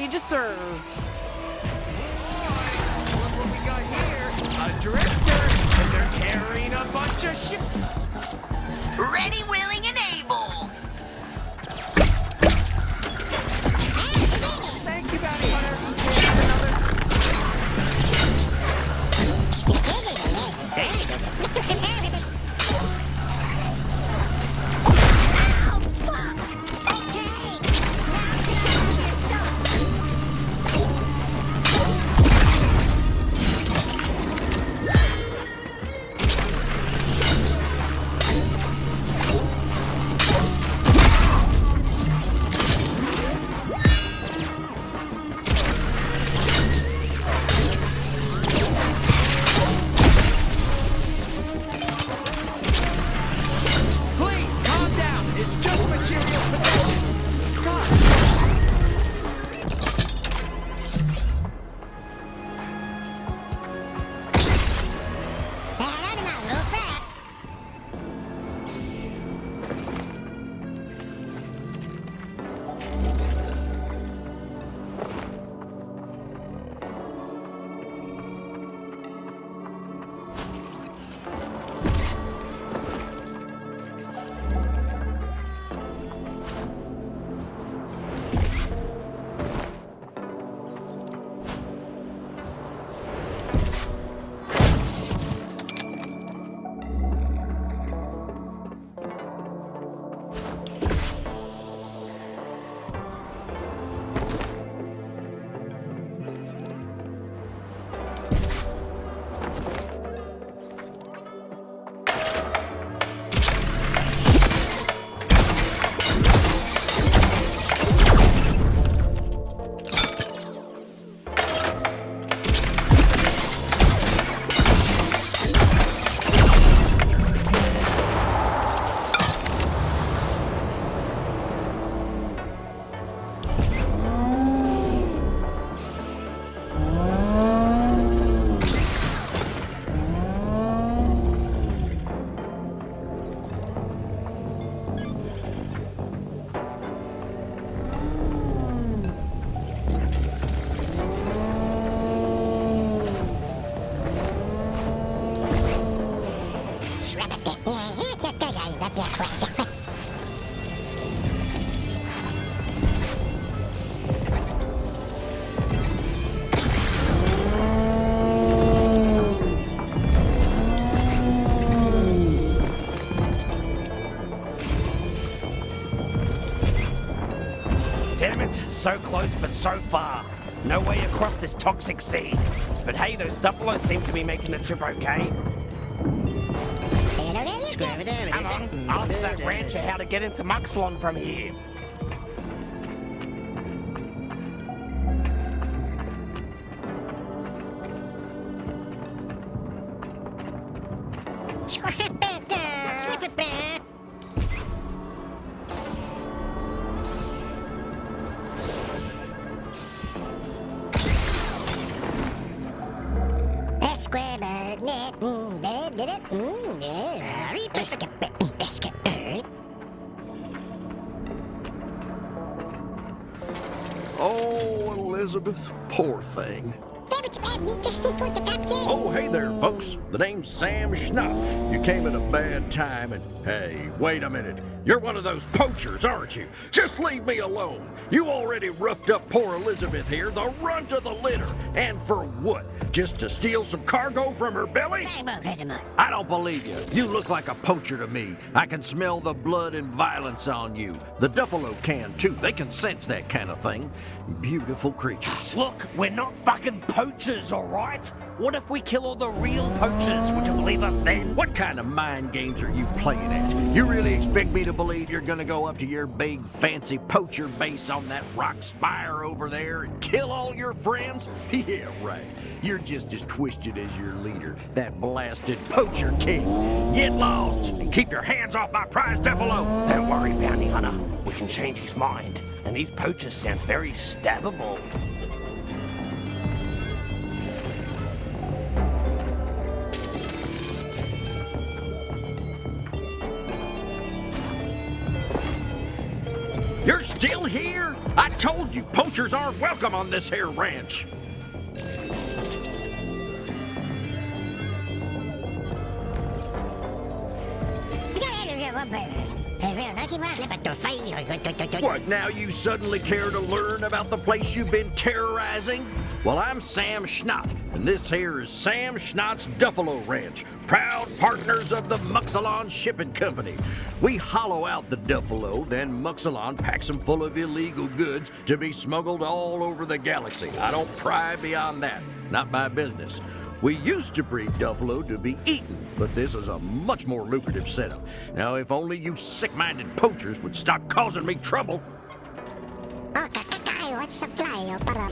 ready to serve. Look what we got here. A drifter. And they're carrying a bunch of shit. So close but so far. No way across this toxic sea. But hey, those Duffalos seem to be making the trip okay. Come on, ask that rancher how to get into Muxalon from here. The name's Sam Schnuff. You came at a bad time, and hey, wait a minute. You're one of those poachers, aren't you? Just leave me alone. You already roughed up poor Elizabeth here, the runt of the litter. And for what? Just to steal some cargo from her belly? I don't believe you. You look like a poacher to me. I can smell the blood and violence on you. The Duffalo can, too. They can sense that kind of thing. Beautiful creatures. Look, we're not fucking poachers, alright? What if we kill all the real poachers? Would you believe us then? What kind of mind games are you playing at? You really expect me to believe you're gonna go up to your big fancy poacher base on that rock spire over there and kill all your friends? Yeah, right. You're just as twisted as your leader, that blasted poacher king. Get lost and keep your hands off my prize buffalo. Don't worry, Bounty Hunter. We can change his mind. And these poachers sound very stabbable. You're still here? I told you, poachers aren't welcome on this here ranch. What, now you suddenly care to learn about the place you've been terrorizing? Well, I'm Sam Schnott, and this here is Sam Schnott's Duffalo Ranch, proud partners of the Muxalon Shipping Company. We hollow out the Duffalo, then Muxalon packs them full of illegal goods to be smuggled all over the galaxy. I don't pry beyond that. Not my business. We used to breed Duffalo to be eaten, but this is a much more lucrative setup. Now, if only you sick-minded poachers would stop causing me trouble.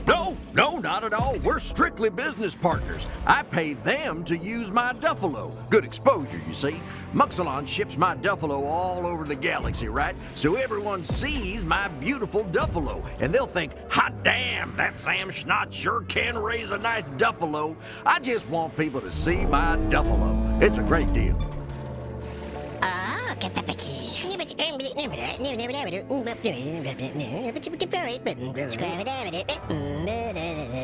No, no, not at all. We're strictly business partners. I pay them to use my Duffalo. Good exposure, you see. Muxalon ships my Duffalo all over the galaxy, right? So everyone sees my beautiful Duffalo, and they'll think, hot damn, that Sam Schnott sure can raise a nice Duffalo. I just want people to see my Duffalo. It's a great deal. Ah, Oh,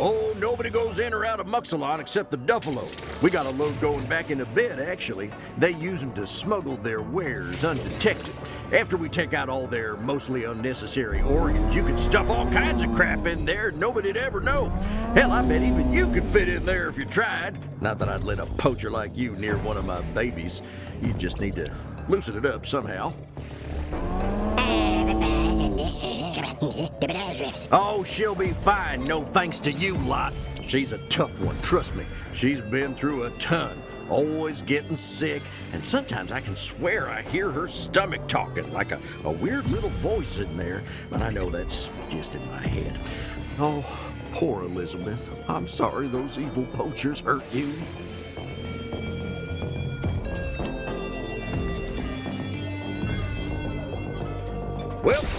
Oh, nobody goes in or out of Muxalon except the Duffalo. We got a load going back into bed, actually. They use them to smuggle their wares undetected. After we take out all their mostly unnecessary organs, you can stuff all kinds of crap in there nobody'd ever know. Hell, I bet even you could fit in there if you tried. Not that I'd let a poacher like you near one of my babies. You just need to loosen it up somehow. Oh, she'll be fine, no thanks to you lot. She's a tough one, trust me. She's been through a ton, always getting sick, and sometimes I can swear I hear her stomach talking like a, a weird little voice in there, but I know that's just in my head. Oh, poor Elizabeth. I'm sorry those evil poachers hurt you.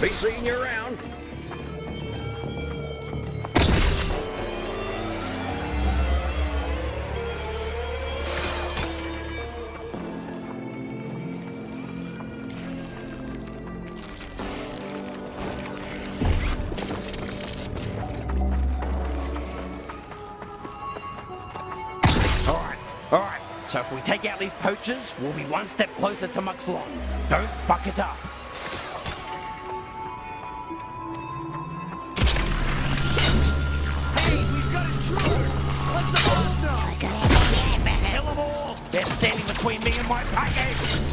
Be seeing you around. So if we take out these poachers, we'll be one step closer to Muxalon. Don't fuck it up. They're standing between me and my package!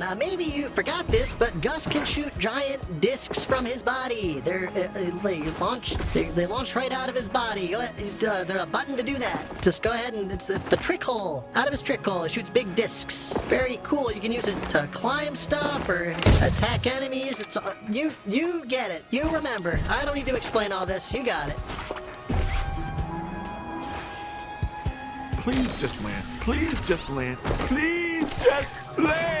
Uh, maybe you forgot this, but Gus can shoot giant discs from his body. They're uh, uh, they launch they, they launch right out of his body. Uh, there's a button to do that. Just go ahead and it's the, the trick hole. Out of his trick hole, it shoots big discs. Very cool. You can use it to climb stuff or attack enemies. It's uh, you you get it. You remember. I don't need to explain all this. You got it. Please just land. Please just land. Please just land.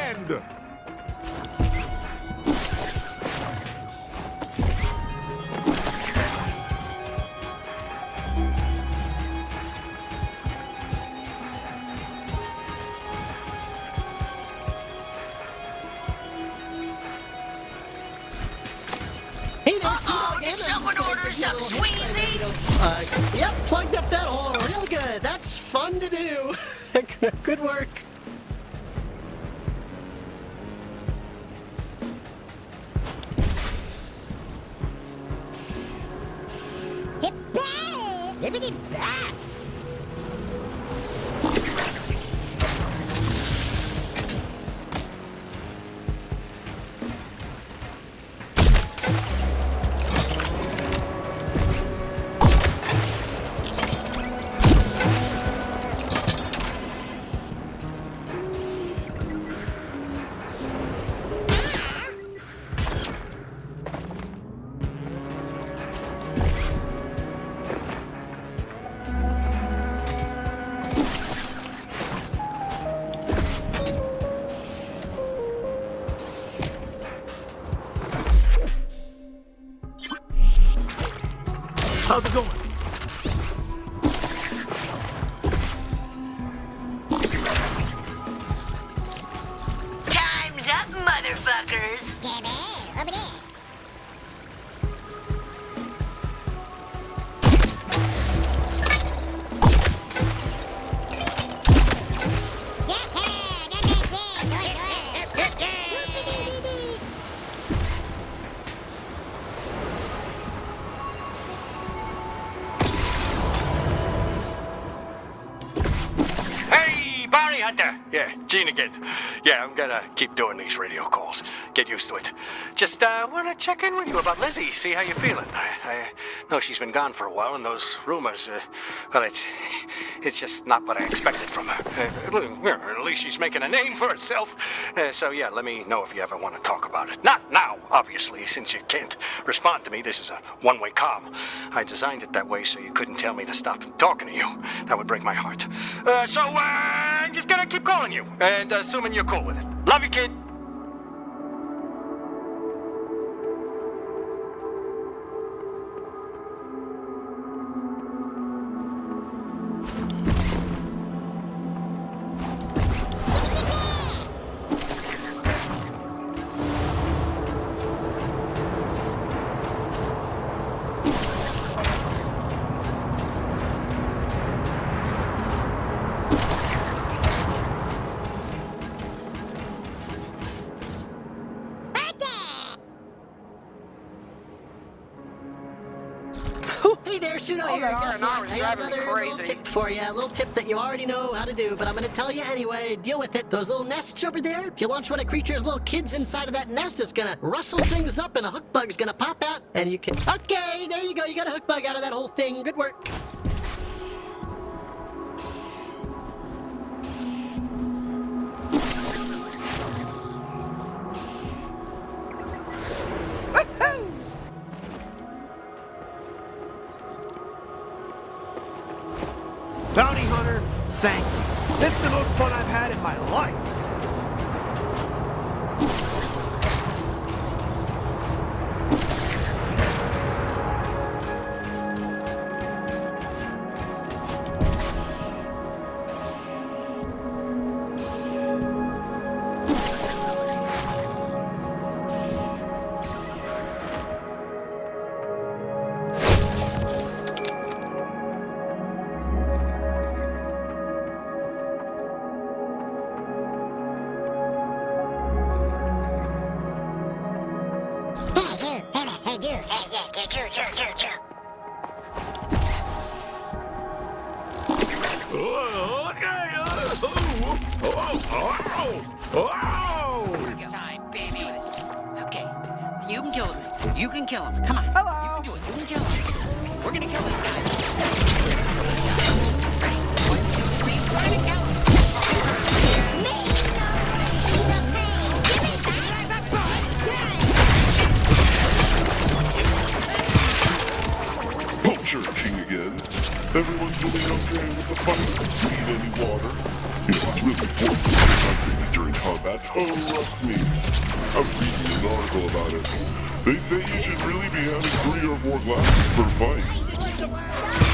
Hey there, Uh-oh, Pseudo again. did someone order some sweezy? Uh, yep, plugged up that hole real good. That's fun to do. good work. How's it going? Hunter! Yeah, Gene again. Yeah, I'm gonna keep doing these radio calls. Get used to it. Just uh, wanna check in with you about Lizzie, see how you're feeling. I, I know she's been gone for a while, and those rumors, uh, well, it's it's just not what I expected from her. Uh, at least she's making a name for herself. Uh, so yeah, let me know if you ever want to talk about it. Not now, obviously, since you can't respond to me. This is a one-way comm. I designed it that way so you couldn't tell me to stop talking to you. That would break my heart. Uh, so uh, I'm just gonna keep calling you, and uh, assuming you're cool with it. Love you, kid. Here. that Guess what? I have another little tip for you. A little tip that you already know how to do, but I'm going to tell you anyway. Deal with it. Those little nests over there, if you launch one of creature's little kids inside of that nest, it's going to rustle things up and a hook bug's going to pop out, and you can... Okay, there you go. You got a hook bug out of that whole thing. Good work. arrest me. I'm reading an article about it. They say you should really be having three or four glasses per fight.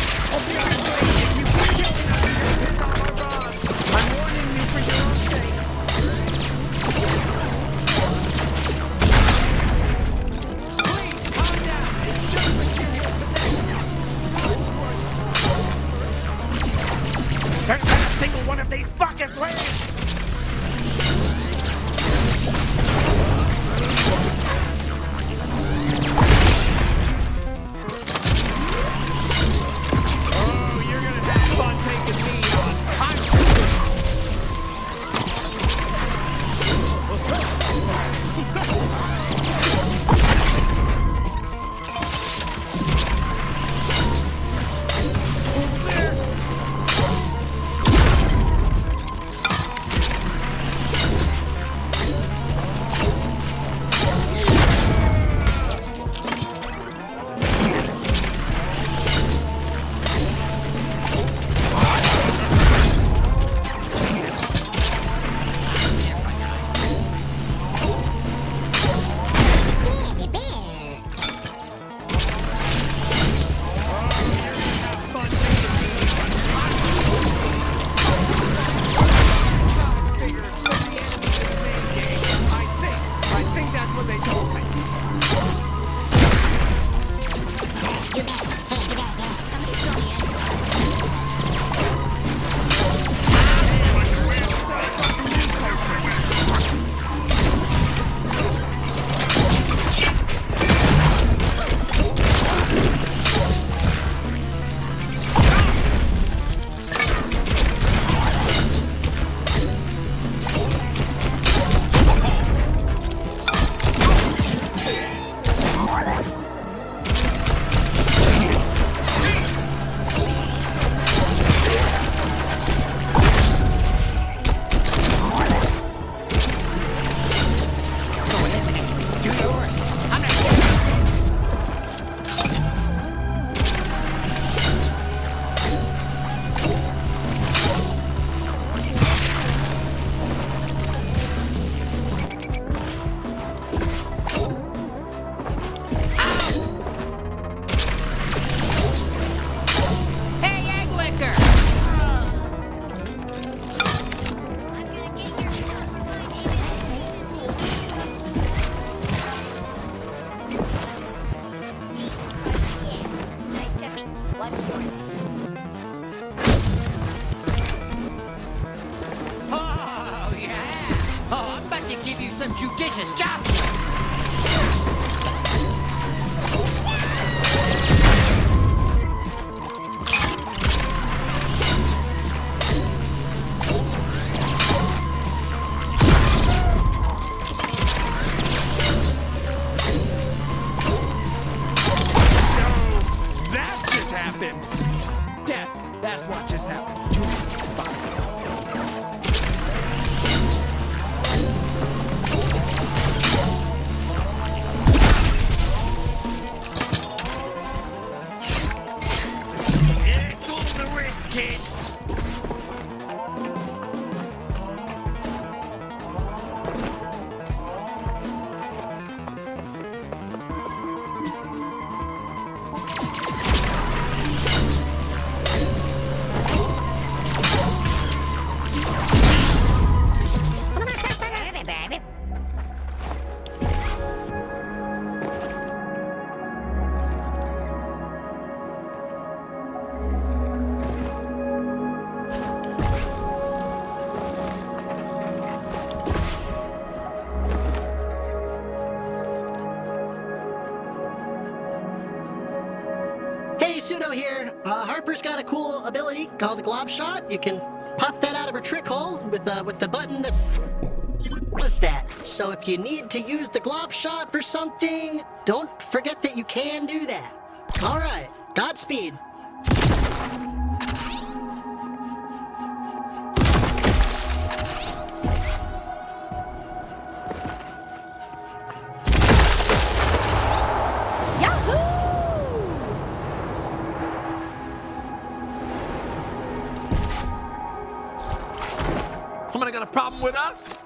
Battle. Pseudo here. Uh, Harper's got a cool ability called Glob Shot. You can pop that out of her trick hole with the with the button that was that. So if you need to use the Glob Shot for something, don't forget that you can do that. All right, Godspeed. Somebody got a problem with us?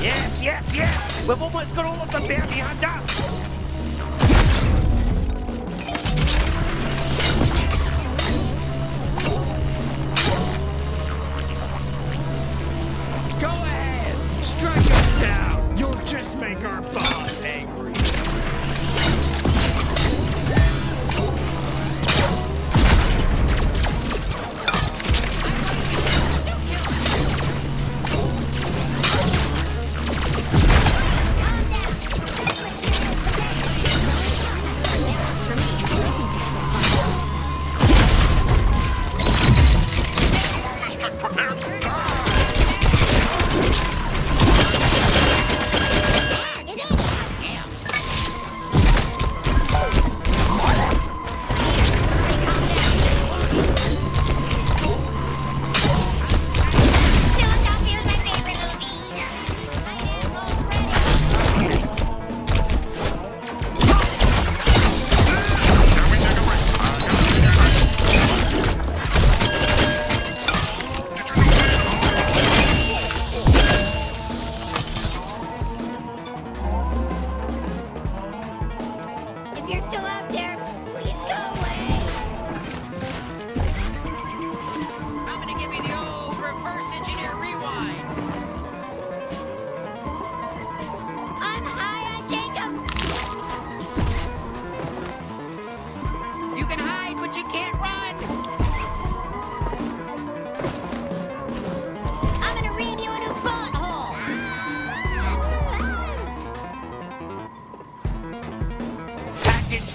Yes, yes, yes! We've almost got all of them the bounty hunters!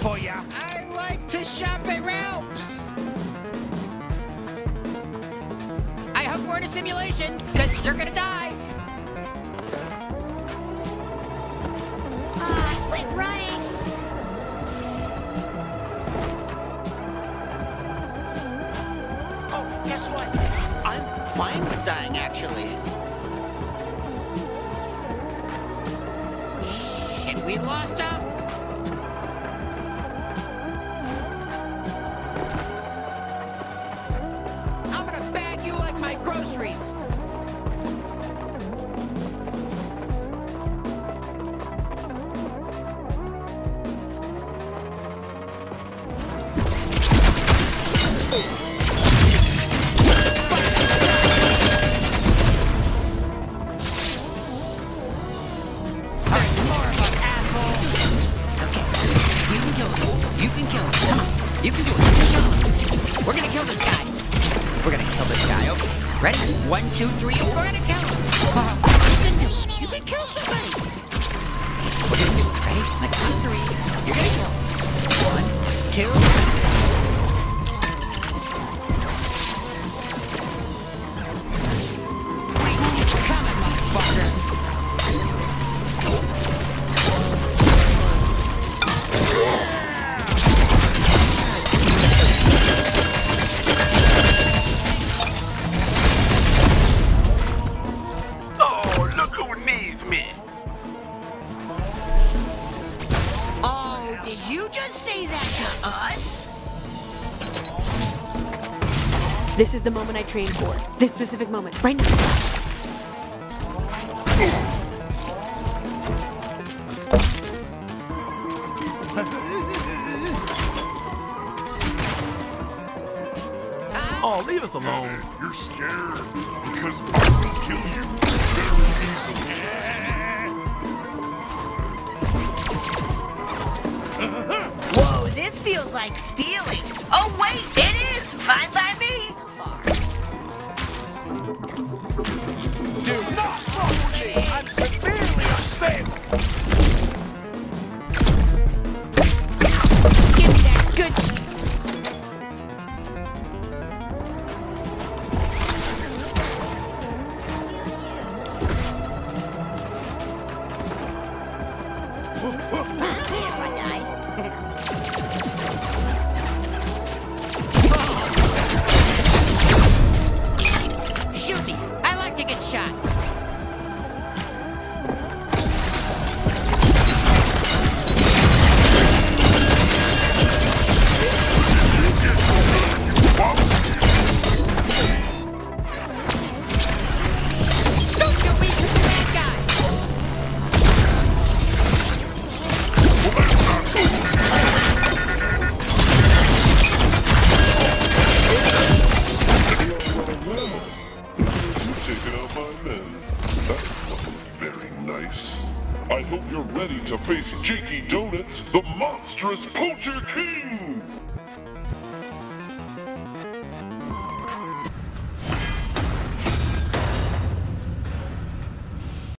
for you. I like to shop at Ralph's. I hope we're in a simulation, because you're gonna die. Ah, uh, quit running. Oh, guess what? I'm fine with dying, actually. This is the moment I trained for. This specific moment, right now. Oh, leave us alone. You're scared because I will kill you very easily. Whoa, this feels like stealing. Oh, wait, it is. Bye bye. i'm sorry